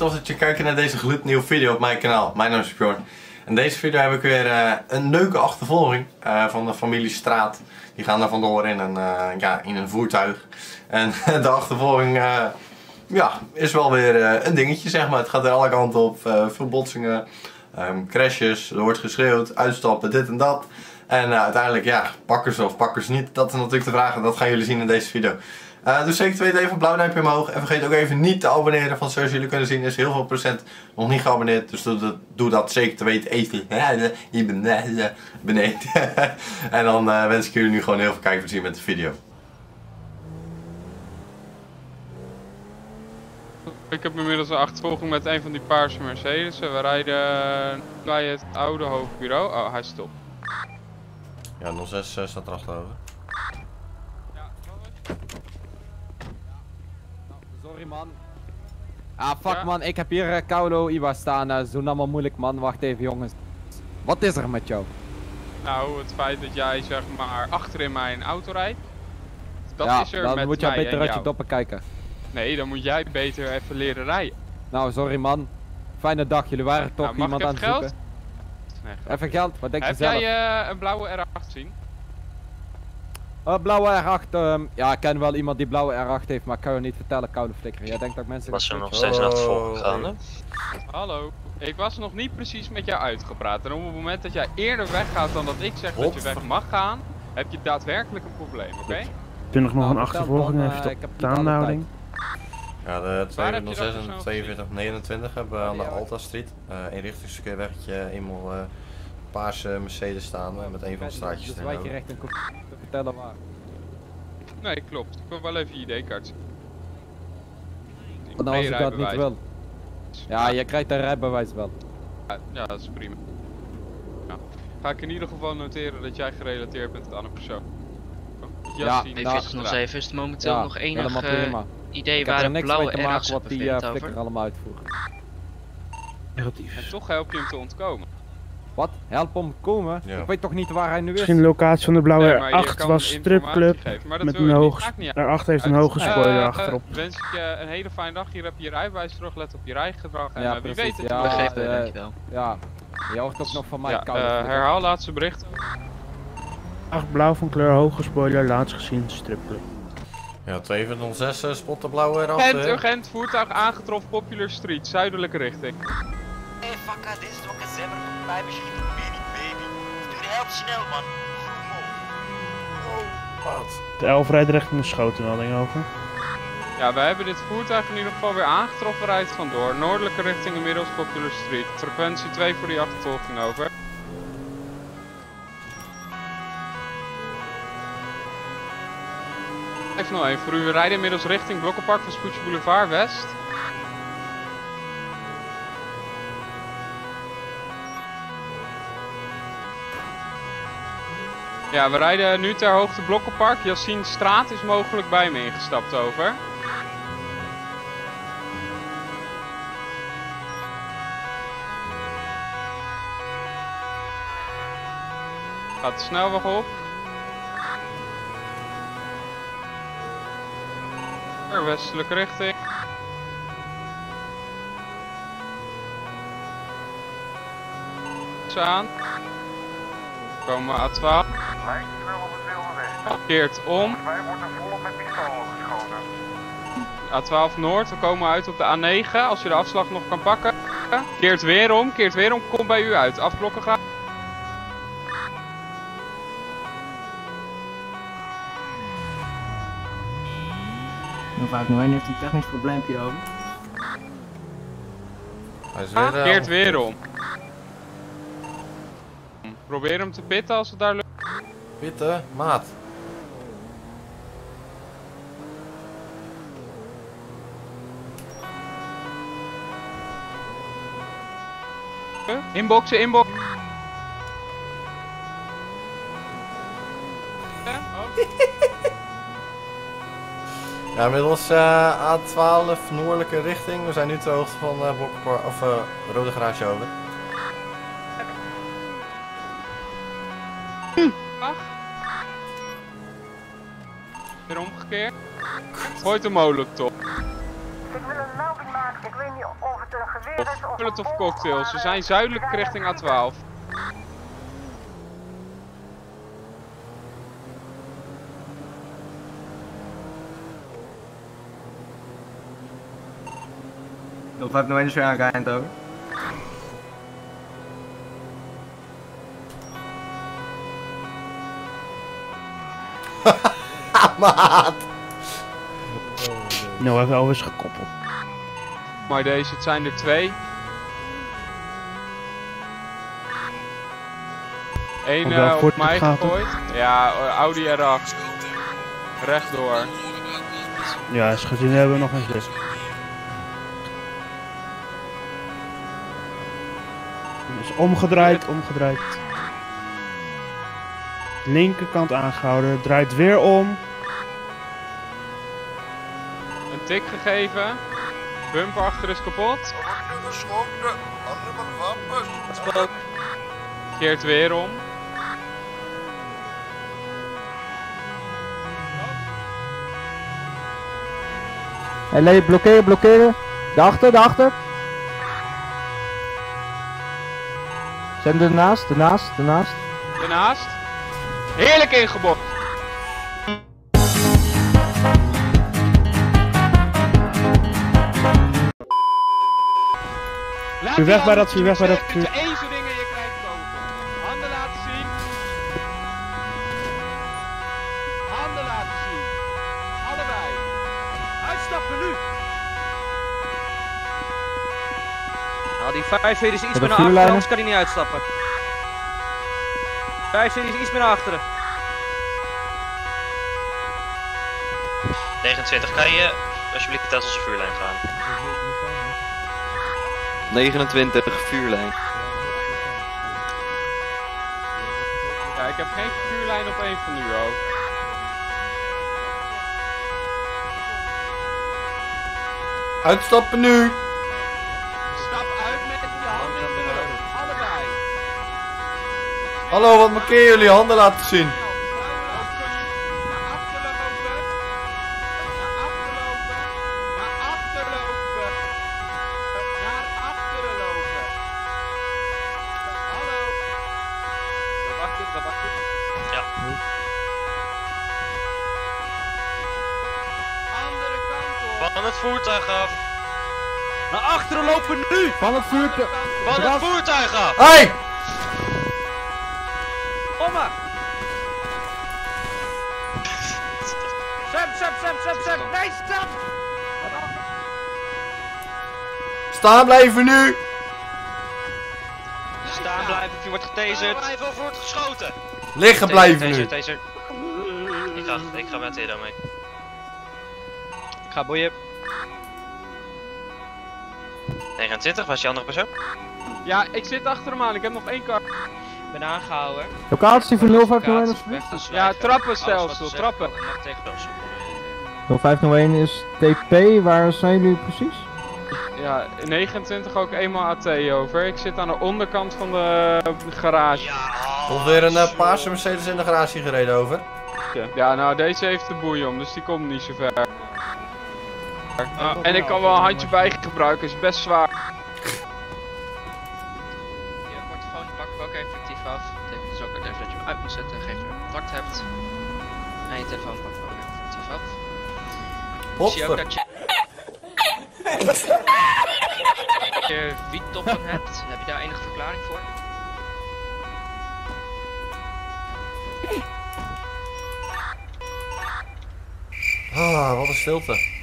tof dat je kijkt naar deze gloednieuwe video op mijn kanaal. Mijn naam is Bjorn. In deze video heb ik weer uh, een leuke achtervolging uh, van de familie Straat. Die gaan daar vandoor in een, uh, ja, in een voertuig. En de achtervolging ja, is wel weer een dingetje zeg maar. Het gaat er alle kanten op. veel botsingen, um, crashes, er wordt geschreeuwd, uitstappen, dit en dat. En uiteindelijk ja, pakken ze of pakken ze niet. Dat is natuurlijk de vraag en dat gaan jullie zien in deze video. Uh, dus zeker weten even een blauw duimpje omhoog. En vergeet ook even niet te abonneren. Want zoals jullie kunnen zien is heel veel procent nog niet geabonneerd. Dus doe dat, doe dat zeker te weten even. Hier beneden. en dan uh, wens ik jullie nu gewoon heel veel kijkplezier met de video. Ik heb inmiddels een achtervolging met een van die paarse Mercedes. We rijden bij het oude hoofdbureau. Oh, hij stopt. Ja, 06 uh, staat er achterover. Sorry man. Ah fuck man, ik heb hier uh, Kaulo Iwa staan. Uh, zo allemaal moeilijk man. Wacht even jongens. Wat is er met jou? Nou, het feit dat jij zeg maar achter in mijn auto rijdt. Dat ja, is er dan met moet jij beter uit je doppen kijken. Nee, dan moet jij beter even leren rijden. Nou, sorry man. Fijne dag, jullie waren toch nou, iemand aan het zoeken. Nee, even geld, wat denk je zelf? Heb jij uh, een blauwe R8 zien? Uh, blauwe R8, um, ja ik ken wel iemand die blauwe R8 heeft, maar ik kan je niet vertellen, koude flikker. Jij denkt dat mensen... Was er nog steeds een achtervolging gegaan, Hallo, ik was nog niet precies met jou uitgepraat. En op het moment dat jij eerder weggaat dan dat ik zeg dat je weg mag gaan, heb je daadwerkelijk een probleem, oké? Okay? Heb je nog nou, een achtervolging uh, heeft op de aanhouding? Ja, de 206 en 4229 hebben we aan de Alta Street. Uh, inrichtingsverkeerweggetje, eenmaal uh, paarse Mercedes staan met een van de straatjes Dus wijk je recht en vertellen waar. Nee, klopt. Ik wil wel even je ID-kaart. Dan als ik dat niet wel. Ja, je krijgt een rijbewijs wel. Ja, dat is prima. Ja. Ga ik in ieder geval noteren dat jij gerelateerd bent aan een persoon. Ja, nee, nou, nog even. Is het momenteel ja, nog enig uh, idee waar een blauwe R8 wat die uh, flikker allemaal uitvoeren. Negatief. En toch help je hem te ontkomen. Wat? Help om komen? Ja. Ik weet toch niet waar hij nu is? Misschien de locatie van de blauwe nee, 8 was stripclub met een hoog... Daarachter heeft een hoge spoiler uh, achterop. Uh, wens ik je een hele fijne dag. Hier heb je je rijbewijs terug. Let op je rijgedrag. En ja, uh, wie weet het. Ja, begrepen, uh, dankjewel. Ja, je hoort ook nog van mij. Ja, uh, herhaal laatste bericht. 8 blauw van kleur, hoge spoiler, laatst gezien, stripclub. Ja, 206 uh, spot de blauwe eraf. Urgent, urgent, voertuig aangetroffen, Popular Street, zuidelijke richting. Dit is. Help snel, man. Oh, wat? De 11 rijdt richting de schotenmelding over. Ja, wij hebben dit voertuig in ieder geval weer aangetroffen, rijdt vandoor. Noordelijke richting inmiddels Popular Street. Frequentie 2 voor die achtervolging over. Even nog even voor u. We rijden inmiddels richting Blokkenpark van Spoetje Boulevard West. Ja, we rijden nu ter hoogte Blokkenpark. Yassine Straat is mogelijk bij me ingestapt over. Gaat de snelweg op. Westelijke richting. Aan. Komen A12. Lijkt wel op het wilde weg. Keert om. Wij worden volop met pistolen geschoten. A12 Noord, we komen uit op de A9. Als je de afslag nog kan pakken. Keert weer om, keert weer om, kom bij u uit. Afblokken graag. vaak nog één heeft een technisch probleempje over. Hij is weer, ah, keert weer om. Probeer hem te pitten als het daar lukt. Pitten? Maat. Inboxen, inboxen. Ja, inmiddels uh, A12 noordelijke richting. We zijn nu ter hoogte van uh, of uh, Rode Garage over. Weer omgekeerd. Gooit de molotov. Ik wil een melding maken. Ik weet niet of het Molotov cocktails. Ze zijn zuidelijk richting A12. Of heeft nog eens weer aanrijden ook? Maat! Nou, even Elvis gekoppeld. Maar deze, het zijn er twee. Eén uh, op mij gegooid. Ja, Audi R8. Rechtdoor. Ja, als gezien hebben we nog een zes. Dus omgedraaid, omgedraaid. Linkerkant aangehouden, draait weer om. Een tik gegeven. Bumper achter is kapot. Keert weer om. Hé, hey, blokkeren, blokkeren. Daarachter, daarachter. Zijn ernaast, ernaast, ernaast. Ernaast. Heerlijk ingebokt. Vuur weg bij dat, vuur weg bij dat. Vuur. De enige dingen je krijgt boven. Handen laten zien. Handen laten zien. Allebei. Uitstappen nu. Nou, die 5 is iets meer naar achteren, anders kan hij niet uitstappen. 5 is iets meer naar achteren. 29, kan je alsjeblieft de Tesselse vuurlijn gaan? 29 vuurlijn. Ja, ik heb geen vuurlijn op één van u ook. Uitstappen nu! Stap uit met je handen in de lucht. Allebei. Hallo, wat markeer jullie? Handen laten zien. Van het voertuig af. Naar achteren lopen nu! Van het voertuig. Van het voertuig af. Hey! Oma! Sam, Sam, Sam, Sam, Sam! Nee, stop! Staan blijven nu! Staan blijven, of je wordt getaserd. Staan blijven of wordt geschoten. Liggen blijven nu! Taser, taser. Ik ga, ik ga met Edo mee. Ik ga boeien. 29, was die andere persoon? Ja, ik zit achter hem aan. Ik heb nog één kar. Ik ben aangehouden. Locatie van 0501 of Ja, trappenstelsel, trappen. 0501 is TP, waar zijn jullie precies? Ja, 29 ook eenmaal AT over. Ik zit aan de onderkant van de garage. Of weer een uh, paarse Mercedes in de garage gereden over. Ja, nou deze heeft de boei om, dus die komt niet zo ver. Nou, en ik kan wel een handje bij gebruiken, is best zwaar. Je portofoon pakken we ook effectief af. Dat betekent dus ook even dat je hem uit moet zetten en geef je contact hebt. En je telefoon pakken we ook effectief af. Ik zie ook dat je... je wiettoppen hebt. Heb je daar enige verklaring voor? Ah, wat een stilte.